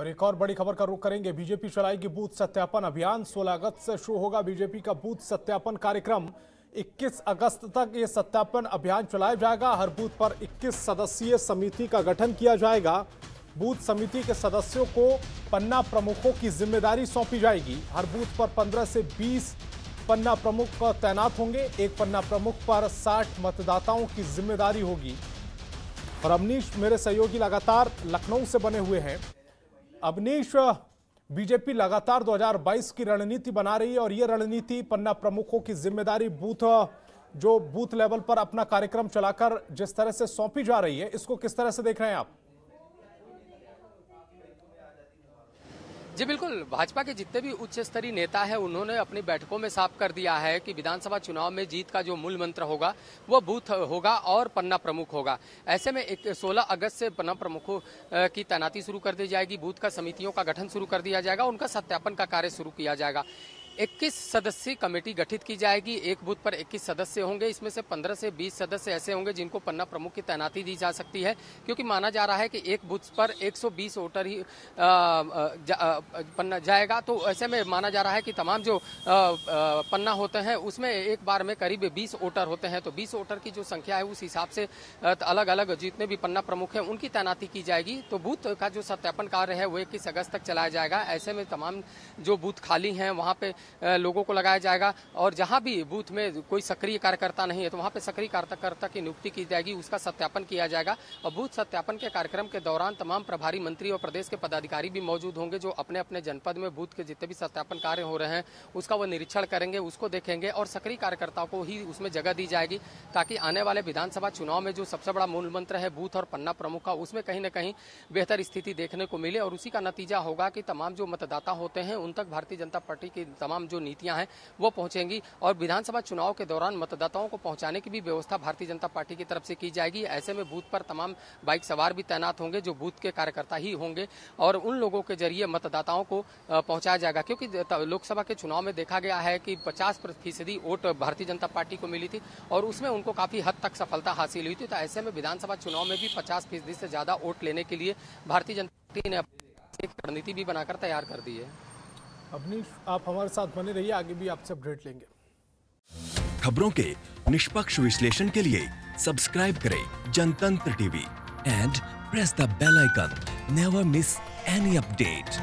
और एक और बड़ी खबर का रुख करेंगे। बीजेपी चलाएगी बूथ सत्यापन अभियान। 16 अगस्त से शुरू होगा बीजेपी का बूथ सत्यापन कार्यक्रम। 21 अगस्त तक ये सत्यापन अभियान चलाया जाएगा। हर बूथ पर 21 सदस्यीय समिति का गठन किया जाएगा। बूथ समिति के सदस्यों को पन्ना प्रमुखों की ज़िम्मेदारी सौंपी जाएगी। हर बूथ पर 15 से 20 पन्ना प्रमुख तैनात होंगे। एक पन्ना प्रमुख पर 60 मतदाताओं की ज़िम्मेदारी होगी। और अवनीश, मेरे सहयोगी लगातार लखनऊ से बने हुए हैं। अवनीश, बीजेपी लगातार 2022 की रणनीति बना रही है और ये रणनीति पन्ना प्रमुखों की ज़िम्मेदारी बूथ, जो बूथ लेवल पर अपना कार्यक्रम चलाकर जिस तरह से सौंपी जा रही है, इसको किस तरह से देख रहे हैं आप? जी बिल्कुल, भाजपा के जितने भी उच्च स्तरीय नेता हैं, उन्होंने अपनी बैठकों में साफ़ कर दिया है कि विधानसभा चुनाव में जीत का जो मूल मंत्र होगा वो बूथ होगा और पन्ना प्रमुख होगा। ऐसे में एक 16 अगस्त से पन्ना प्रमुखों की तैनाती शुरू कर दी जाएगी, बूथ का समितियों का गठन शुरू कर दिया जाएगा, उनका सत्यापन का कार्य शुरू किया जाएगा। 21 सदस्यीय कमेटी गठित की जाएगी। एक बूथ पर 21 सदस्य होंगे। इसमें से 15 से 20 सदस्य ऐसे होंगे जिनको पन्ना प्रमुख की तैनाती दी जा सकती है, क्योंकि माना जा रहा है कि एक बूथ पर 120 वोटर ही पन्ना जाएगा। तो ऐसे में माना जा रहा है कि तमाम जो पन्ना होते हैं, उसमें एक बार में करीब 20 वोटर होते हैं। तो 20 वोटर की जो संख्या है, उस हिसाब से अलग अलग जितने भी पन्ना प्रमुख हैं, उनकी तैनाती की जाएगी। तो बूथ का जो सत्यापन कार्य है, वो इक्कीस अगस्त तक चलाया जाएगा। ऐसे में तमाम जो बूथ खाली हैं, वहाँ पे लोगों को लगाया जाएगा। और जहाँ भी बूथ में कोई सक्रिय कार्यकर्ता नहीं है तो वहाँ पे सक्रिय कार्यकर्ता की नियुक्ति की जाएगी, उसका सत्यापन किया जाएगा। और बूथ सत्यापन के कार्यक्रम के दौरान तमाम प्रभारी मंत्री और प्रदेश के पदाधिकारी भी मौजूद होंगे, जो अपने अपने जनपद में बूथ के जितने भी सत्यापन कार्य हो रहे हैं, उसका वो निरीक्षण करेंगे, उसको देखेंगे और सक्रिय कार्यकर्ताओं को ही उसमें जगह दी जाएगी, ताकि आने वाले विधानसभा चुनाव में जो सबसे बड़ा मूल मंत्र है बूथ और पन्ना प्रमुख का, उसमें कहीं ना कहीं बेहतर स्थिति देखने को मिले। और उसी का नतीजा होगा कि तमाम जो मतदाता होते हैं, उन तक भारतीय जनता पार्टी की तमाम जो नीतियाँ हैं, वो पहुंचेंगी और विधानसभा चुनाव के दौरान मतदाताओं को पहुँचाने की भी व्यवस्था भारतीय जनता पार्टी की तरफ़ से की जाएगी। ऐसे में बूथ पर तमाम बाइक सवार भी तैनात होंगे, जो बूथ के कार्यकर्ता ही होंगे और उन लोगों के ज़रिए मतदाताओं को पहुँचाया जाएगा। क्योंकि लोकसभा के चुनाव में देखा गया है कि पचास फ़ीसदी वोट भारतीय जनता पार्टी को मिली थी और उसमें उनको काफ़ी हद तक सफलता हासिल हुई थी। तो ऐसे में विधानसभा चुनाव में भी पचास फ़ीसदी से ज़्यादा वोट लेने के लिए भारतीय जनता पार्टी ने एक रणनीति भी बनाकर तैयार कर दी है। अवनीश आप हमारे साथ बने रहिए, आगे भी आपसे अपडेट लेंगे। खबरों के निष्पक्ष विश्लेषण के लिए सब्सक्राइब करें Jantantra TV and press the bell icon. Never miss any update